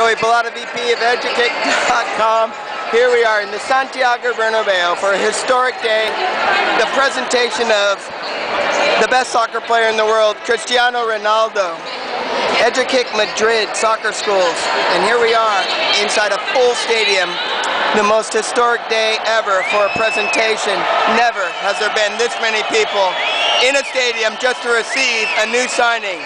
Joey Bilotta, VP of Edukick.com. Here we are in the Santiago Bernabeu for a historic day, the presentation of the best soccer player in the world, Cristiano Ronaldo. Edukick Madrid soccer schools. And here we are inside a full stadium, the most historic day ever for a presentation. Never has there been this many people in a stadium just to receive a new signing.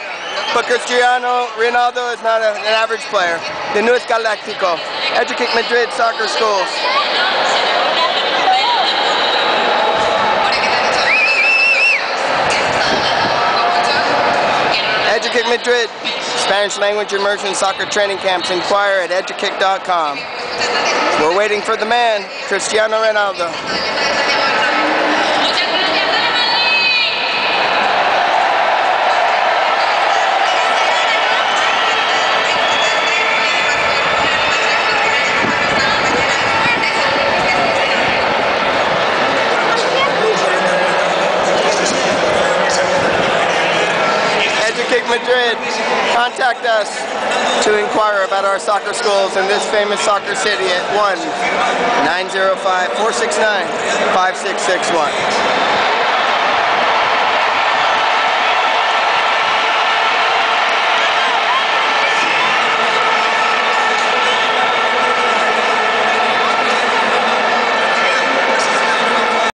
But Cristiano Ronaldo is not a, an average player. The newest Galactico. Edukick Madrid Soccer Schools. Edukick Madrid, Spanish language immersion soccer training camps. Inquire at edukick.com. We're waiting for the man, Cristiano Ronaldo. Madrid, contact us to inquire about our soccer schools in this famous soccer city at 1-905-469-5661.